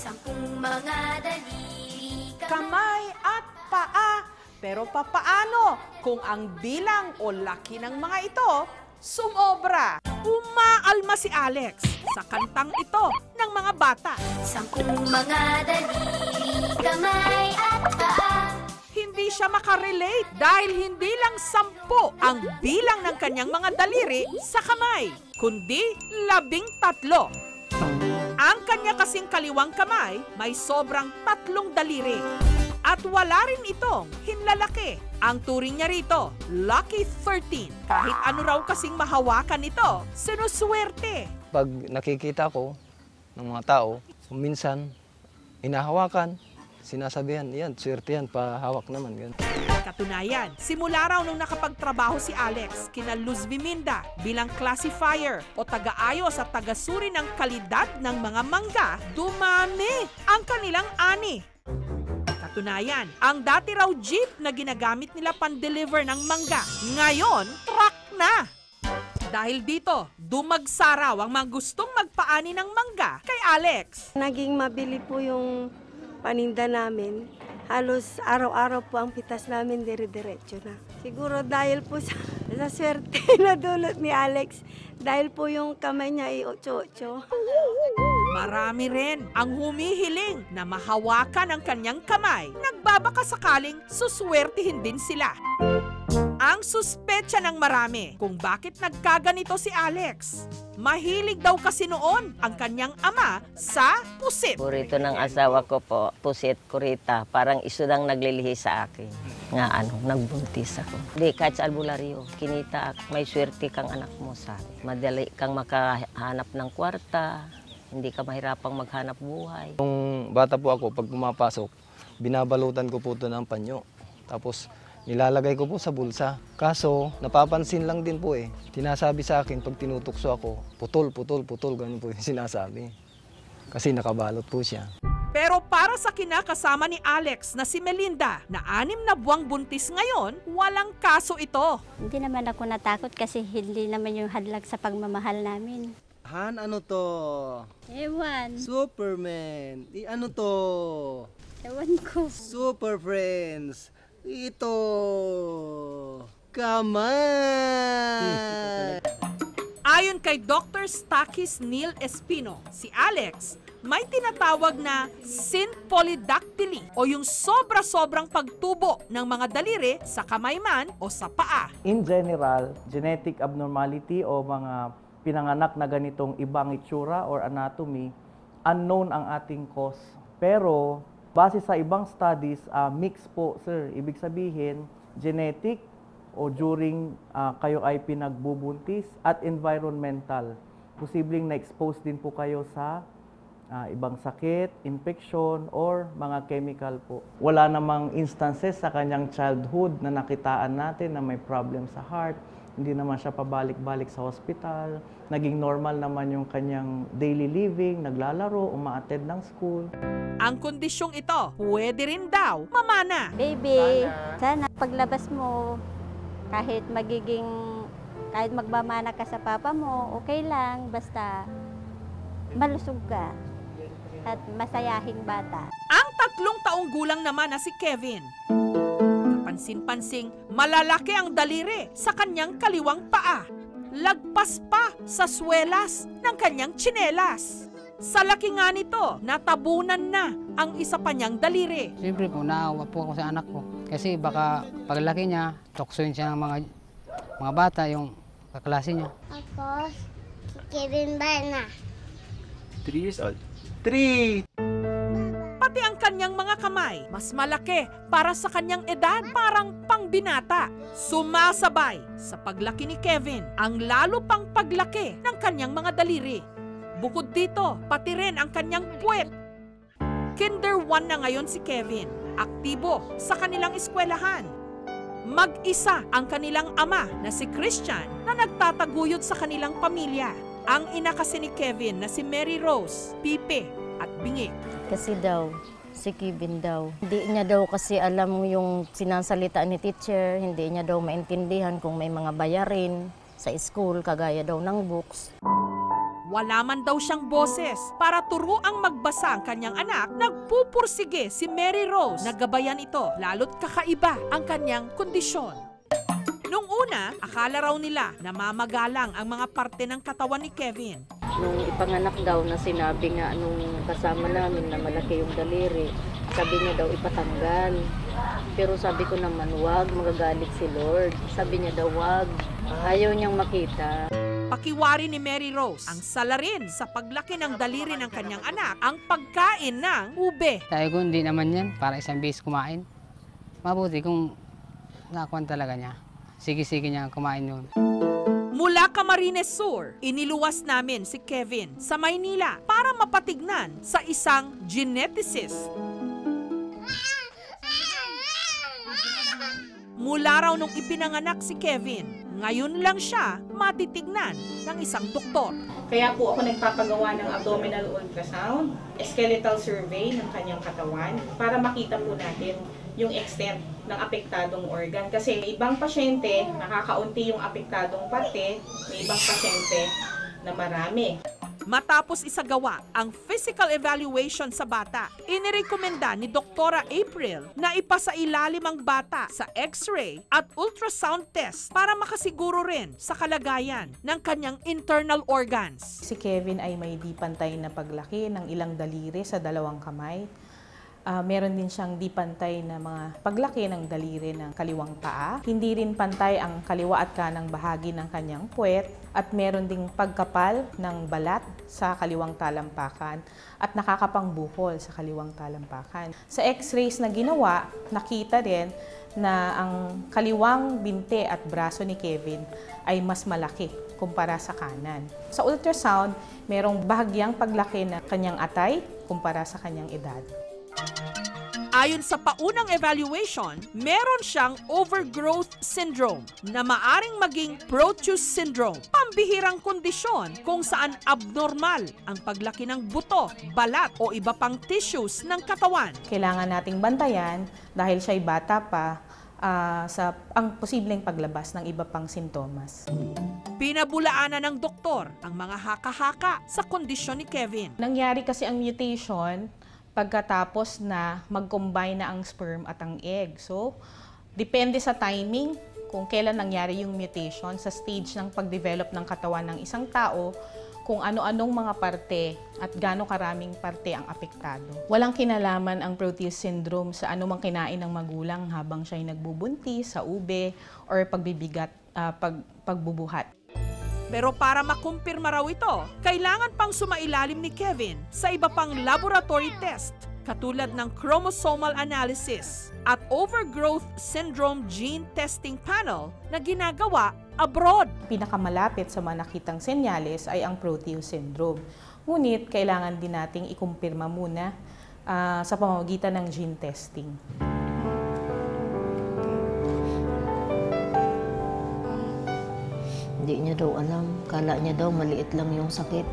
Sampung mga daliri kamay at paa. Pero papaano kung ang bilang o laki ng mga ito sumobra? Umaalma si Alex sa kantang ito ng mga bata. Sampung mga daliri Kamay at paa Hindi siya makarelate dahil hindi lang sampo ang bilang ng kanyang mga daliri sa kamay, kundi labing tatlo. Ang kanya kasing kaliwang kamay may sobrang tatlong daliri. At wala rin itong hinlalaki. Ang turing niya rito, Lucky 13. Kahit ano raw kasing mahawakan ito, sinuswerte. Pag nakikita ko ng mga tao, minsan inahawakan, sinasabihan, yan, swerte yan, pahawak naman. Ganun. Katunayan, simula raw nung nakapagtrabaho si Alex kina Luz Biminda bilang classifier o taga-ayos at taga-suri ng kalidad ng mga mangga, dumami ang kanilang ani. Katunayan, ang dati raw jeep na ginagamit nila pan-deliver ng mangga, ngayon truck na. Dahil dito, dumagsa raw ang mga gustong magpaani ng mangga kay Alex. Naging mabili po yung paninda namin. Halos araw-araw po ang pitas namin dire-diretso na. Siguro dahil po sa, sa swerte na dulot ni Alex, dahil po yung kamay niya ay 8-8. Marami rin ang humihiling na mahawakan ang kanyang kamay. Nagbabaka sakaling suswertihin din sila. Ang suspecha ng marami kung bakit nagkaganito si Alex. Mahilig daw kasi noon ang kanyang ama sa pusit. Purito ng asawa ko po, pusit, kurita, parang iso lang naglilihi sa akin. Nga ano, nagbuntis ako. Di, kahit sa albularyo, kinita, may swerte kang anak mo sabi. Madali kang makahanap ng kwarta, hindi ka mahirapang maghanap buhay. Nung bata po ako, pag pumapasok, binabalutan ko po ito ng panyo. Tapos nilalagay ko po sa bulsa. Kaso, napapansin lang din po eh. Tinasabi sa akin pag tinutukso ako, putol, putol, putol, ganun po yung sinasabi. Kasi nakabalot po siya. Pero para sa kinakasama ni Alex na si Melinda na anim na buwang buntis ngayon, walang kaso ito. Hindi naman ako natakot kasi hindi naman yung hadlag sa pagmamahal namin. Han, ano to? Ewan. Superman. I, ano to? Ewan ko. Super Friends. Ito. Kamay. Ayon kay Dr. Stakis Neil Espino, si Alex may tinatawag na synpolydactyly o yung sobra-sobrang pagtubo ng mga daliri sa kamay man o sa paa. in general, genetic abnormality o mga pinanganak na ganitong ibang itsura or anatomy, unknown ang ating cause. Pero, base sa ibang studies, ah, mix po, sir. Ibig sabihin, genetic o during ah, kayo ay pinagbubuntis at environmental. Posibleng na-expose din po kayo sa ah, ibang sakit, infection, or mga chemical po. Wala namang instances sa kanyang childhood na nakitaan natin na may problem sa heart. Hindi naman siya pabalik-balik sa hospital. Naging normal naman yung kanyang daily living, naglalaro, umaattend ng school. Ang kondisyong ito, pwede rin daw mamana. Baby, sana paglabas mo, kahit magiging, kahit magmamana ka sa papa mo, okay lang, basta malusog ka at masayahing bata. Ang tatlong taong gulang naman na si Kevin. Kapansin-pansing, malalaki ang daliri sa kanyang kaliwang paa. Lagpas pa sa swelas ng kanyang tsinelas. Sa laki nga nito, natabunan na ang isa pa niyang daliri. Siyempre po, naawa po ako sa anak ko. Kasi baka paglaki niya, tuksoin siya ng mga, mga bata, yung kaklase niya. Ako, Kevin Bana. 3 years old. 3! Kamay, mas malaki para sa kanyang edad, parang pangbinata. Sumasabay sa paglaki ni Kevin ang lalo pang paglaki ng kanyang mga daliri. Bukod dito, pati rin ang kanyang puwet. Kinder 1 na ngayon si Kevin, aktibo sa kanilang eskwelahan. Mag-isa ang kanilang ama na si Christian na nagtataguyod sa kanilang pamilya. Ang ina kasi ni Kevin na si Mary Rose, Pipe at Bingi. Kasi daw, si Kevin daw, hindi niya daw kasi alam yung sinasalita ni teacher, hindi niya daw maintindihan kung may mga bayarin sa school, kagaya daw ng books. Wala man daw siyang boses. Para turuang magbasa ang kanyang anak, nagpupursige si Mary Rose na gabayan ito, lalo't kakaiba ang kanyang kondisyon. Una, akala raw nila na mamagalang ang mga parte ng katawan ni Kevin. Nung ipanganak daw na sinabi nga nung kasama namin na malaki yung daliri, sabi niya daw ipatanggal. Pero sabi ko naman, wag, magagalit si Lord. Sabi niya daw, wag. Ayaw niyang makita. Pakiwari ni Mary Rose, ang salarin sa paglaki ng daliri ng kanyang anak, ang pagkain ng ube. Sabi ko, hindi naman yan. Para isang base kumain. Mabuti kung nakuha talaga niya. Sige-sige niya kumain yun. Mula Camarines Sur, iniluwas namin si Kevin sa Maynila para mapatignan sa isang geneticist. Mula raw nung ipinanganak si Kevin, ngayon lang siya matitignan ng isang doktor. Kaya po ako nagpapagawa ng abdominal ultrasound, skeletal survey ng kanyang katawan para makita po natin yung extent ng apektadong organ. Kasi may ibang pasyente, nakakaunti yung apektadong parte, may ibang pasyente na marami. Matapos isagawa ang physical evaluation sa bata, inirekomenda ni Doktora April na ipasailalim ang bata sa x-ray at ultrasound test para makasiguro rin sa kalagayan ng kanyang internal organs. Si Kevin ay may di pantay na paglaki ng ilang daliri sa dalawang kamay. Ah, meron din siyang di pantay na mga paglaki ng daliri ng kaliwang paa. Hindi rin pantay ang kaliwa at kanang bahagi ng kanyang puwet. At meron ding pagkapal ng balat sa kaliwang talampakan at nakakapangbuhol sa kaliwang talampakan. Sa x-rays na ginawa, nakita rin na ang kaliwang binte at braso ni Kevin ay mas malaki kumpara sa kanan. Sa ultrasound, merong bahagyang paglaki na kanyang atay kumpara sa kanyang edad. Ayon sa paunang evaluation, meron siyang overgrowth syndrome na maaring maging proteus syndrome, pambihirang kondisyon kung saan abnormal ang paglaki ng buto, balat o iba pang tissues ng katawan. Kailangan nating bantayan dahil siya'y bata pa ah, sa ang posibleng paglabas ng iba pang sintomas. Pinabulaanan ng doktor ang mga haka-haka sa kondisyon ni Kevin. Nangyari kasi ang mutation pagkatapos na mag-combine na ang sperm at ang egg. So, depende sa timing kung kailan nangyari yung mutation sa stage ng pag-develop ng katawan ng isang tao, kung ano-anong mga parte at gaano karaming parte ang apektado. Walang kinalaman ang Proteus syndrome sa anumang kinain ng magulang habang siya'y nagbubuntis, sa ube, or pagbibigat, ah, pag, pagbubuhat. Pero para makumpirma raw ito, kailangan pang sumailalim ni Kevin sa iba pang laboratory test katulad ng chromosomal analysis at overgrowth syndrome gene testing panel na ginagawa abroad. Pinakamalapit sa mga nakitang senyales ay ang Proteus syndrome. Ngunit kailangan din nating ikumpirma muna ah, sa pamamagitan ng gene testing. Hindi niya daw alam. Kala niya daw maliit lang yung sakit.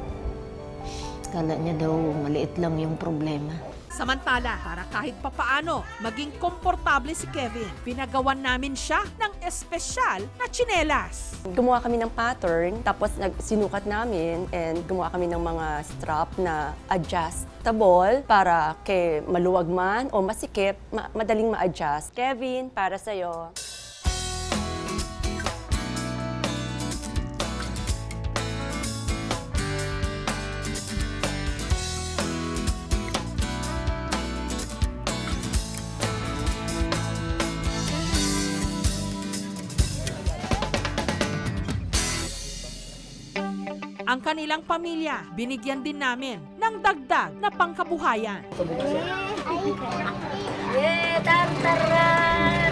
Kala niya daw maliit lang yung problema. Samantala, para kahit papaano maging komportable si Kevin, pinagawan namin siya ng espesyal na tsinelas. Gumawa kami ng pattern, tapos sinukat namin and gumawa kami ng mga strap na adjustable para kay maluwag man o masikip, ma- madaling ma-adjust. Kevin, para sa'yo. Ang kanilang pamilya, binigyan din namin ng dagdag na pangkabuhayan. Yeah, tantaran!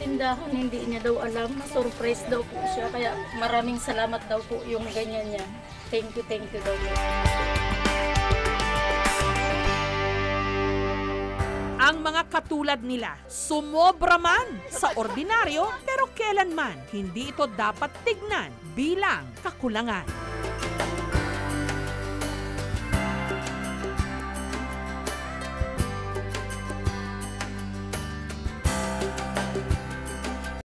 Tindahan, hindi niya daw alam. Surprise daw po siya. Kaya maraming salamat daw po yung ganyan niya. Thank you, thank you daw po. Ang mga katulad nila, sumobra man sa ordinaryo pero kailanman hindi ito dapat tignan bilang kakulangan.